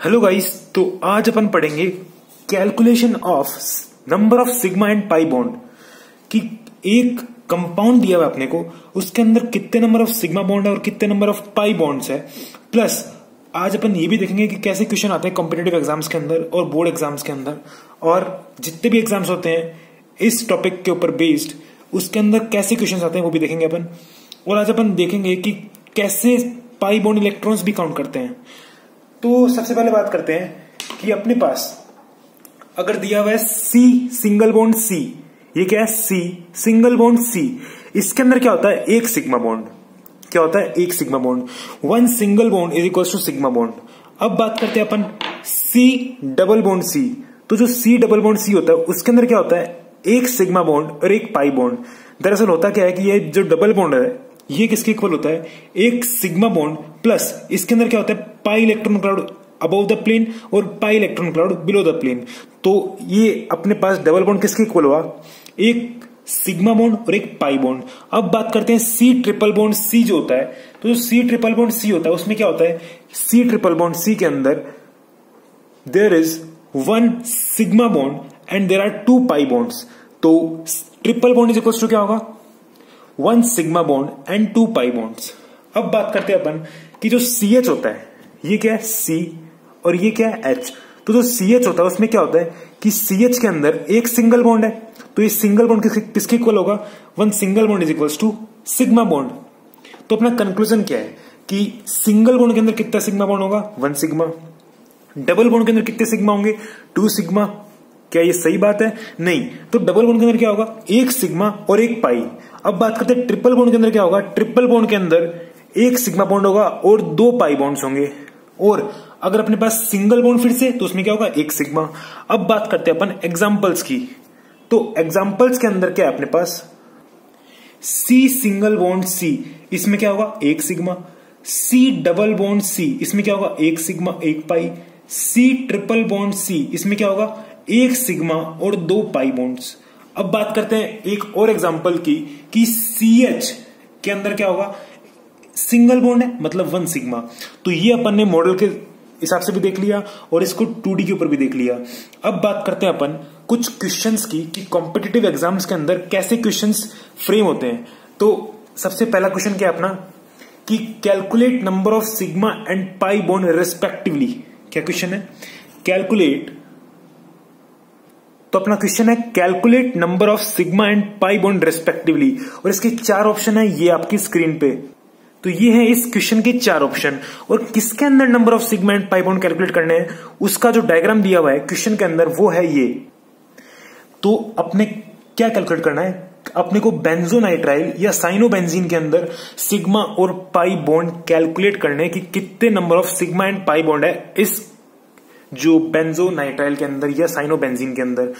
Hello guys तो आज अपन पढ़ेंगे calculation of number of sigma and pi bond कि एक कंपाउंड दिया हुआ अपने को, उसके अंदर कितने नंबर ऑफ़ सिग्मा बॉन्ड है और कितने नंबर ऑफ़ पाई बॉन्ड्स है। प्लस आज अपन ये भी देखेंगे कि कैसे क्वेश्चन आते हैं कॉम्पिटेटिव एग्ज़ाम्स के अंदर और बोर्ड एग्ज़ाम्स के अंदर। और जितने भी एग्ज़ाम्स होते हैं, इस टॉपिक के ऊपर बेस्ड उसके अंदर कैसे क्वेश्चन आते हैं वो भी देखेंगे अपन। और आज अपन देखेंगे कि कैसे पाई बॉन्ड इलेक्ट्रॉन्स भी काउंट करते हैं। तो सबसे पहले बात करते हैं कि अपने पास अगर दिया हुआ है सी सिंगल बॉन्ड सी ये क्या है? सी सिंगल बॉन्ड सी इसके अंदर क्या होता है? एक सिग्मा बॉन्ड क्या होता है? एक sigma bond one single bond is equal to sigma bond अब बात करते हैं अपन सी डबल बॉन्ड सी तो जो सी डबल बॉन्ड सी होता है, उसके अंदर क्या होता है? एक सिग्मा बॉन्ड और एक पाई बॉन्ड दरअसल होता क्या है कि ये जो डबल बॉन्ड है ये किसके इक्वल होता है? एक सिग्मा बॉन्ड प्लस इसके अंदर क्या होता है? Pi electron cloud above the plane और pi electron cloud below the plane तो ये अपने पास डबल बॉन्ड किसके इक्वल हुआ? एक सिग्मा बॉन्ड और एक पाई बॉन्ड अब बात करते हैं सी ट्रिपल बॉन्ड सी जो होता है तो जो सी ट्रिपल बॉन्ड सी होता है, उसमें क्या होता है? सी ट्रिपल बॉन्ड सी के अंदर there is one sigma bond and there are two pi bonds तो triple bond is equal to क्या होगा? One sigma bond and two pi bonds. अब बात करते हैं अपन कि जो सी एच होता है, ये क्या है सी और ये क्या है एच तो जो सी एच होता है, उसमें क्या होता है कि सी एच के अंदर एक सिंगल बॉन्ड है। तो ये सिंगल बॉन्ड किसके इक्वल होगा? One single bond is equals to sigma bond तो अपना कंक्लूजन क्या है कि सिंगल बॉन्ड के अंदर कितना सिग्मा बॉन्ड होगा? वन सिग्मा डबल बॉन्ड के अंदर कितने सिग्मा होंगे? टू सिग्मा क्या ये सही बात है? नहीं। तो डबल बॉन्ड के अंदर क्या होगा? एक सिग्मा और एक पाई अब बात करते हैं ट्रिपल बॉन्ड के अंदर क्या होगा? ट्रिपल बॉन्ड के अंदर एक सिग्मा बॉन्ड होगा और दो पाई बॉन्ड्स होंगे। और अगर अपने पास सिंगल बॉन्ड फिर से तो उसमें क्या होगा? एक सिग्मा अब बात करते हैं अपन एग्जाम्पल्स की। तो एग्जाम्पल्स के अंदर क्या है अपने पास? सी सिंगल बॉन्ड सी इसमें क्या होगा? एक sigma C double bond C इसमें क्या होगा? एक सिग्मा एक पाई सी ट्रिपल बॉन्ड सी इसमें क्या होगा? एक सिग्मा और दो पाई बॉन्ड्स अब बात करते हैं एक और एग्जांपल की, कि सी एच के अंदर क्या होगा? सिंगल बॉन्ड है मतलब वन सिग्मा तो ये अपन ने मॉडल के हिसाब से भी देख लिया और इसको टू के ऊपर भी देख लिया। अब बात करते हैं अपन कुछ क्वेश्चंस की, कि कॉम्पिटेटिव एग्ज़ाम्स के अंदर कैसे क्वेश्चंस फ्रेम होते हैं। तो सबसे पहला क्वेश्चन क्या है अपना? कि calculate number of sigma and pi bond respectively क्या क्वेश्चन है? कैलकुलेट तो अपना क्वेश्चन है calculate number of sigma and pi bond respectively और इसके चार ऑप्शन है, ये आपकी स्क्रीन पे। तो ये है इस क्वेश्चन के चार ऑप्शन और किसके अंदर number of sigma and pi bond calculate करने हैं, उसका जो डायग्राम दिया हुआ है क्वेश्चन के अंदर, वो है ये। तो अपने क्या कैलकुलेट करना है? अपने को बेंजोनाइट्राइल या साइनोबेंजीन के अंदर सिग्मा और पाई बॉन्ड कैलकुलेट करने की कितने number of sigma and pi bond है, इस जो बेंजोनाइट्राइल के अंदर या साइनोबेंजीन के अंदर।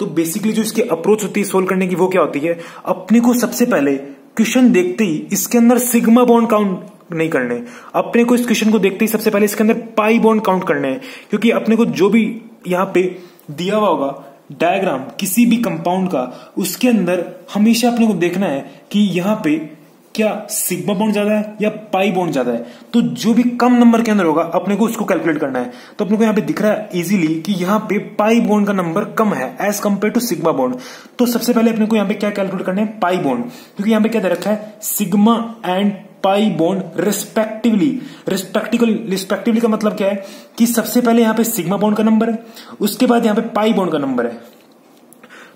तो बेसिकली जो इसकी अप्रोच होती है सोल्व करने की, वो क्या होती है? अपने को सबसे पहले क्वेश्चन देखते ही इसके अंदर सिग्मा बॉन्ड काउंट नहीं करने। अपने को इस क्वेश्चन को देखते ही सबसे पहले इसके अंदर पाई बॉन्ड काउंट करने हैं। क्योंकि अपने को जो भी यहाँ पे दिया हुआ होगा डायग्राम किसी भी कंपाउंड का, उसके अंदर हमेशा अपने को देखना है कि यहाँ पे क्या सिग्मा बॉन्ड ज़्यादा है या पाई बॉन्ड ज़्यादा है? तो जो भी कम नंबर के अंदर होगा, अपने को उसको कैलकुलेट करना है। तो अपने को यहाँ पे दिख रहा है इजीली कि यहाँ पे पाई बॉन्ड का नंबर कम है as compare to sigma bond तो सबसे पहले अपने को यहाँ पे क्या कैलकुलेट करना है? पाई बॉन्ड क्योंकि यहाँ पे क्या दे रखा है? Sigma and pi bond respectively respectively respectively का मतलब क्या है? कि सबसे पहले यहाँ पे सिग्मा बॉन्ड का नंबर है, उसके बाद यहाँ पे पाई बॉन्ड का नंबर है।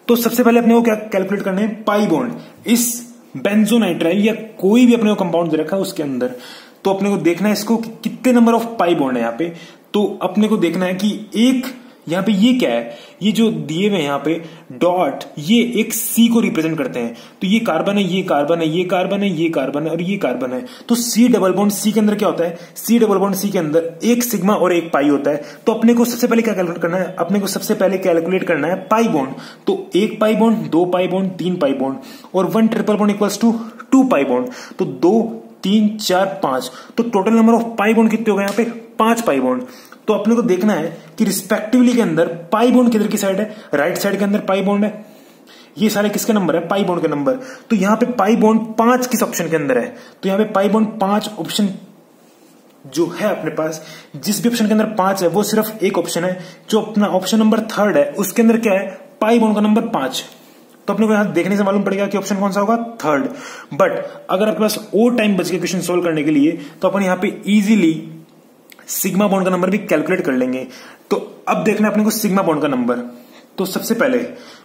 तो सबसे पहले अपने को क्या कैलकुलेट करना है? पाई बॉन्ड इस बेंजोनाइट्राइल या कोई भी अपने को कंपाउंड दे रखा है उसके अंदर तो अपने को देखना है इसको कि कितने नंबर ऑफ़ पाई बॉन्ड है यहाँ पे। तो अपने को देखना है कि एक यहाँ पे ये क्या है? ये जो दिए हुए यहाँ पे डॉट ये एक सी को रिप्रेजेंट करते हैं। तो ये कार्बन है, ये कार्बन है, ये कार्बन है, ये कार्बन है और ये कार्बन है। तो सी डबल बॉन्ड सी के अंदर क्या होता है? सी डबल बॉन्ड सी के अंदर एक सिग्मा और एक पाई होता है। तो अपने को सबसे पहले क्या कैलकुलेट करना है? अपने को सबसे पहले कैलकुलेट करना है पाई बॉन्ड तो एक पाई बॉन्ड दो पाई बॉन्ड तीन पाई बॉन्ड और one triple bond equals to two pi bond तो दो, तीन, चार, पाँच। तो total number of pi bond कितने हो गए यहाँ पे? पाँच पाई बॉन्ड तो अपने को देखना है कि रिस्पेक्टिवली के अंदर पाई बॉन्ड किधर की साइड है? राइट साइड के अंदर पाई बॉन्ड है। ये सारे किसके नंबर है? पाई बॉन्ड के नंबर तो यहाँ पे पाई बॉन्ड पाँच किस ऑप्शन के अंदर है? तो यहाँ पे पाई बॉन्ड पाँच ऑप्शन जो है अपने पास, जिस भी ऑप्शन के अंदर पाँच है, वो सिर्फ़ एक ऑप्शन है। जो अपना ऑप्शन नंबर थर्ड है, उसके अंदर क्या है? पाई बॉन्ड का नंबर पाँच। तो अपने को यहाँ देखने से मालूम पड़ेगा कि ऑप्शन कौन सा होगा? थर्ड बट अगर आपके पास और टाइम बच गया क्वेश्चन सोल्व करने के लिए तो अपन यहाँ पे इजीली सिग्मा बॉन्ड का नंबर भी कैलकुलेट कर लेंगे। तो अब देखना है अपने को सिग्मा बॉन्ड का नंबर। तो सबसे पहले,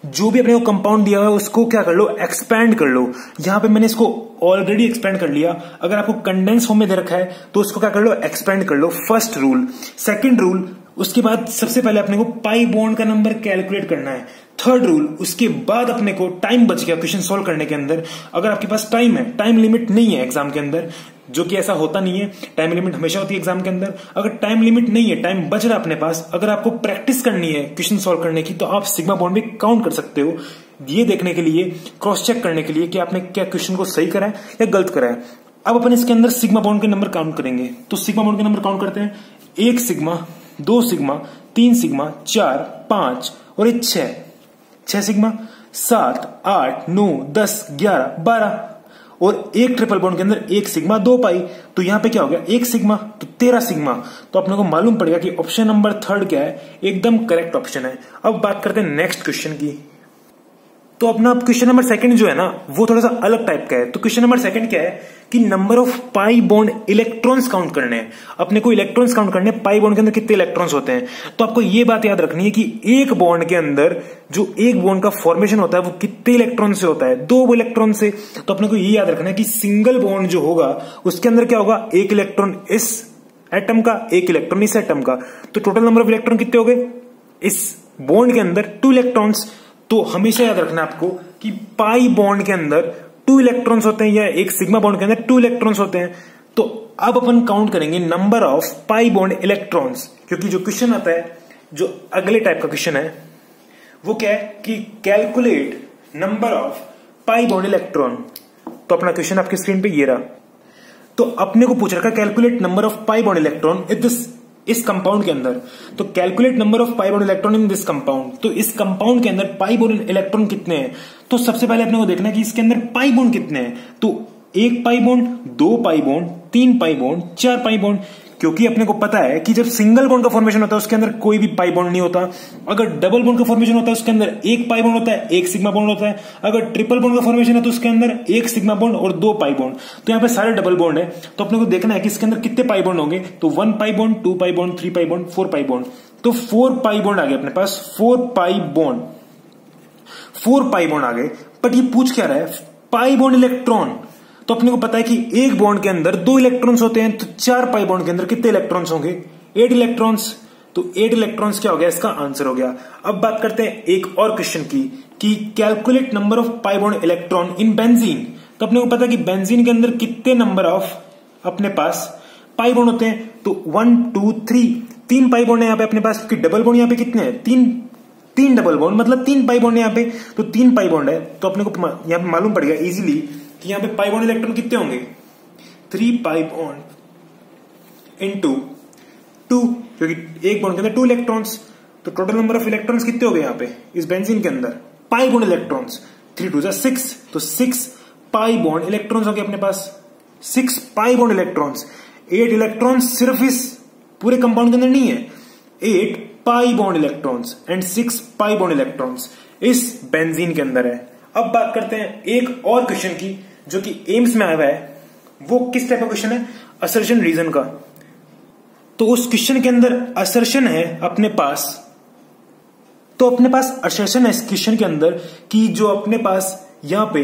जो भी अपने को कंपाउंड दिया हुआ है, उसको क्या कर लो? एक्सपैंड कर लो। यहाँ पे मैंने इसको ऑलरेडी एक्सपेंड कर लिया। अगर आपको कंडेंस फॉर्म में दे रखा है तो उसको क्या कर लो? एक्सपेंड कर लो। फ़र्स्ट रूल सेकंड रूल उसके बाद सबसे पहले अपने को पाई बॉन्ड का नंबर कैलकुलेट करना है। थर्ड रूल उसके बाद अपने को टाइम बच गया क्वेश्चन सोल्व करने के अंदर। अगर आपके पास टाइम है टाइम लिमिट नहीं है एग्ज़ाम के अंदर, जो कि ऐसा होता नहीं है टाइम लिमिट हमेशा होती है एग्ज़ाम के अंदर। अगर टाइम लिमिट नहीं है टाइम बच रहा अपने पास, अगर आपको प्रैक्टिस करनी है क्वेश्चन सोल्व करने की तो आप सिग्मा बॉन्ड में काउंट कर सकते हो। ये देखने के लिए क्रॉस चेक करने के लिए कि आपने क्या क्वेश्चन को सही करा है या गलत करा है। अब अपन इसके अंदर सिग्मा बॉन्ड के नंबर काउंट करेंगे। तो सिग्मा बॉन्ड के नंबर काउंट करते हैं। एक सिग्मा दो सिग्मा तीन सिग्मा चार, पाँच और एक छह। छह सिग्मा, सात, आठ, नौ, दस, ग्यारह, बारह और एक ट्रिपल बॉन्ड के अंदर एक सिग्मा, दो पाई। तो यहाँ पे क्या हो गया? एक सिग्मा तो तेरह सिग्मा। तो अपने को मालूम पड़ेगा कि ऑप्शन नंबर थर्ड क्या है? एकदम करेक्ट ऑप्शन है। अब बात करते हैं नेक्स्ट क्वेश्चन की। तो अपना क्वेश्चन नंबर सेकंड जो है ना, वो थोड़ा सा अलग टाइप का है। तो क्वेश्चन नंबर सेकंड क्या है कि number of pi bond electrons count करने हैं। अपने को इलेक्ट्रॉन्स काउंट करने हैं। पाई बॉन्ड के अंदर कितने इलेक्ट्रॉन्स होते हैं? तो आपको ये बात याद रखनी है कि एक बॉन्ड के अंदर जो एक बॉन्ड का फॉर्मेशन होता है, वो कितने इलेक्ट्रॉन से होता है? दो इलेक्ट्रॉन से। तो अपने को ये याद रखना है कि सिंगल बॉन्ड जो होगा, उसके अंदर क्या होगा? एक इलेक्ट्रॉन इस एटम का, एक इलेक्ट्रॉन इस एटम का। तो टोटल नंबर ऑफ़ इलेक्ट्रॉन कितने हो गए? इस बॉन्ड के अंदर टू इलेक्ट्रॉन्स तो हमेशा याद रखना आपको कि पाई बॉन्ड के अंदर टू इलेक्ट्रॉन्स होते हैं या एक सिग्मा बॉन्ड के अंदर टू इलेक्ट्रॉन्स होते हैं। तो अब अपन काउंट करेंगे number of pi bond electrons क्योंकि जो क्वेश्चन आता है, जो अगले टाइप का क्वेश्चन है, वो क्या है कि calculate number of pi bond electron तो अपना क्वेश्चन आपकी स्क्रीन पे ये रहा। तो अपने को पूछ रखा calculate number of pi bond electron if this इस कंपाउंड के अंदर। तो calculate number of pi bond electron in this compound तो इस कंपाउंड के अंदर पाई बोन इलेक्ट्रॉन कितने हैं? तो सबसे पहले अपने को देखना है कि इसके अंदर पाई बोन कितने हैं। तो एक पाई बोन दो पाई बोन तीन पाई बोन चार पाई बॉन्ड क्योंकि अपने को पता है कि जब सिंगल बॉन्ड का फॉर्मेशन होता है, उसके अंदर कोई भी पाई बॉन्ड नहीं होता। अगर डबल बॉन्ड का फॉर्मेशन होता है, उसके अंदर एक पाई बॉन्ड होता है, एक सिग्मा बॉन्ड होता है। अगर ट्रिपल बॉन्ड का फॉर्मेशन है तो उसके अंदर एक सिग्मा बॉन्ड और दो पाई बॉन्ड तो यहाँ पे सारे डबल बॉन्ड है। तो अपने को देखना है कि इसके अंदर कितने पाई बॉन्ड होंगे। तो one pi bond two pi bond three pi bond four pi bond तो फोर पाई बॉन्ड आ गए अपने पास। Four pi bond four pi bond आ गए। बट ये पूछ क्या रहा है? पाई बॉन्ड इलेक्ट्रॉन तो अपने को पता है कि एक बॉन्ड के अंदर दो इलेक्ट्रॉन्स होते हैं तो चार पाई बॉन्ड के अंदर कितने इलेक्ट्रॉन्स होंगे? एट इलेक्ट्रॉन्स तो एट इलेक्ट्रॉन्स क्या हो गया? इसका आंसर हो गया। अब बात करते हैं एक और क्वेश्चन की, कि calculate number of pi bond electron in benzene तो अपने को पता है कि बेंजीन के अंदर कितने नंबर ऑफ़ अपने पास पाई बॉन्ड होते हैं? तो वन टू थ्री तीन पाई बॉन्ड है यहाँ पे अपने पास, क्योंकि डबल बॉन्ड यहाँ पे कितने हैं? तीन तीन डबल बॉन्ड मतलब तीन पाई बॉन्ड यहाँ पे। तो तीन पाई बॉन्ड है। तो अपने को यहाँ पे मालूम पड़ेगा इजीली कि यहाँ पे पाई बॉन्ड इलेक्ट्रॉन कितने होंगे? Three pi bond into two क्योंकि एक बॉन्ड के अंदर टू इलेक्ट्रॉन्स तो टोटल नंबर ऑफ़ इलेक्ट्रॉन्स कितने हो गए यहाँ पे? इस बेंजीन के अंदर। Pi bond electrons three two six तो सिक्स पाई बॉन्ड इलेक्ट्रॉन्स हो गए अपने पास। Six pi bond electrons eight electrons सिर्फ़ इस पूरे कंपाउंड के अंदर नहीं है। Eight pi bond electrons and six pi bond electrons इस बेंजीन के अंदर है। अब बात करते हैं एक और क्वेश्चन की। जो कि एम्स में आया हुआ है, वो किस टाइप का क्वेश्चन है? असर्शन रीजन का। तो उस क्वेश्चन के अंदर असर्शन है अपने पास। तो अपने पास असर्शन है इस क्वेश्चन के अंदर कि जो अपने पास यहाँ पे,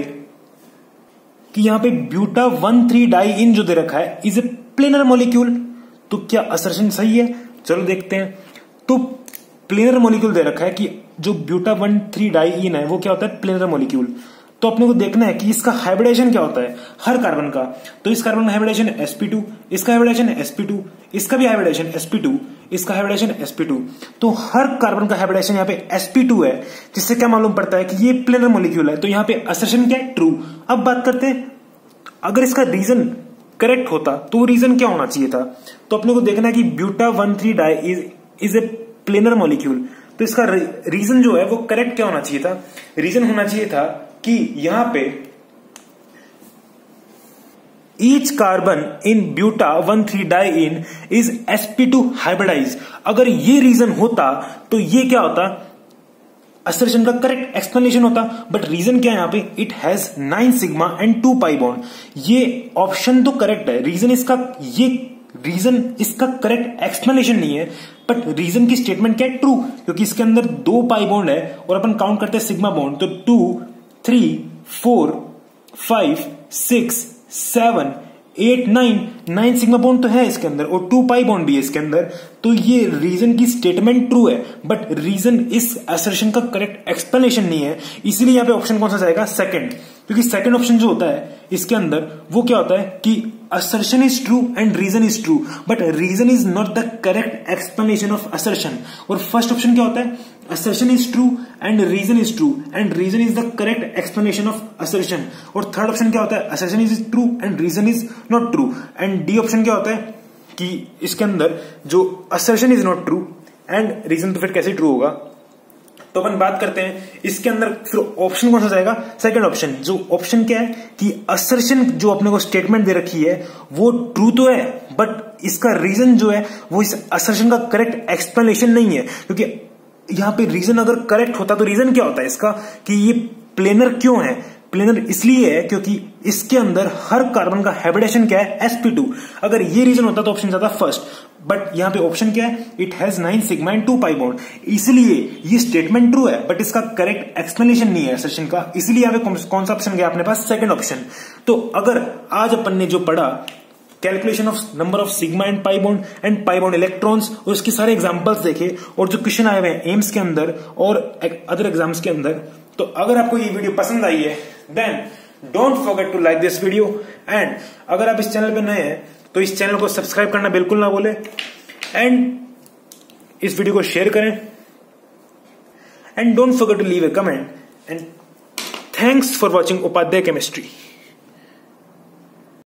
कि यहाँ पे buta one three diene जो दे रखा है इज़ ए प्लेनर मोलिक्यूल तो क्या असर्शन सही है? चलो देखते हैं। तो प्लेनर मोलिक्यूल दे रखा है कि जो buta one three diene है, वो क्या होता है? प्लेनर मोलिक्यूल तो अपने को देखना है कि इसका हाइब्रिडेशन क्या होता है। हर कार्बन का। तो इस कार्बन का हाइब्रिडेशन sp2 इसका हाइब्रिडेशन sp2 इसका भी हाइब्रिडेशन sp2 इसका हाइब्रिडेशन sp2 तो हर कार्बन का हाइब्रिडेशन यहाँ पे sp2 है, जिससे क्या मालूम पड़ता है कि ये प्लेनर मोलिक्यूल है। तो यहाँ पे असर्शन क्या है? ट्रू अब बात करते हैं, अगर इसका रीजन करेक्ट होता तो रीजन क्या होना चाहिए था? तो अपने को देखना है कि buta one three diene is is a planar molecule तो इसका रीजन जो है, वो करेक्ट क्या होना चाहिए था? रीजन होना चाहिए था कि यहाँ पे each carbon in buta one three diene is SP two hybridize अगर ये रीजन होता तो ये क्या होता? असर्शन का करेक्ट एक्सप्लेनेशन होता बट रीजन क्या है यहाँ पे? It has nine sigma and two pi bond ये ऑप्शन तो करेक्ट है. रीजन इसका, ये रीजन इसका करेक्ट एक्सप्लेनेशन नहीं है बट रीजन की स्टेटमेंट क्या है? ट्रू क्योंकि इसके अंदर दो पाई बॉन्ड है और अपन काउंट करते हैं सिग्मा बॉन्ड तो two three four five six seven eight nine nine sigma bond तो है इसके अंदर और टू पाई बॉन्ड भी है इसके अंदर। तो ये रीजन की स्टेटमेंट ट्रू है बट रीजन इस असर्शन का करेक्ट एक्सप्लेनेशन नहीं है। इसीलिए यहाँ पे ऑप्शन कौन सा जाएगा? सेकंड क्योंकि सेकंड ऑप्शन जो होता है, इसके अंदर वो क्या होता है कि assertion is true and reason is true but reason is not the correct explanation of assertion और फ़र्स्ट ऑप्शन क्या होता है? Assertion is true and reason is true and reason is the correct explanation of assertion. और third option क्या होता है? Assertion is true and reason is not true. And D option क्या होता है? कि इसके अंदर जो assertion is not true and reason तो फिर कैसे ट्रू होगा? तो अपन बात करते हैं इसके अंदर फिर ऑप्शन कौन सा जाएगा? सेकंड ऑप्शन जो ऑप्शन क्या है? कि असर्शन जो अपने को स्टेटमेंट दे रखी है, वो ट्रू तो है बट इसका रीजन जो है, वो इस असर्शन का करेक्ट एक्सप्लेनेशन नहीं है। क्योंकि यहाँ पे रीजन अगर करेक्ट होता तो रीजन क्या होता है इसका? कि ये प्लेनर क्यों है? प्लेनर इसलिए है क्योंकि इसके अंदर हर कार्बन का हैबिटेशन क्या है? Sp2 अगर ये रीजन होता तो ऑप्शन जाता फ़र्स्ट बट यहाँ पे ऑप्शन क्या है? It has nine sigma and two pi bond इसलिए ये स्टेटमेंट ट्रू है बट इसका करेक्ट एक्सप्लेनेशन नहीं है सेशन का। इसलिए यहाँ पे कौन सा ऑप्शन गया? अपने पास सेकंड ऑप्शन तो अगर आज अपन ने जो पढ़ा calculation of number of sigma and pi bond and pi bond electrons और उसके सारे एग्जांपल्स देखे, और जो क्वेश्चन आए हुए हैं एम्स के अंदर और अदर एग्ज़ाम्स के अंदर तो अगर आपको ये वीडियो पसंद आई है then don't forget to like this video and अगर आप इस चैनल पर नए हैं तो इस चैनल को सब्सक्राइब करना बिल्कुल ना बोले एंड इस वीडियो को शेयर करें and don't forget to leave a comment and thanks for watching Upadhyay chemistry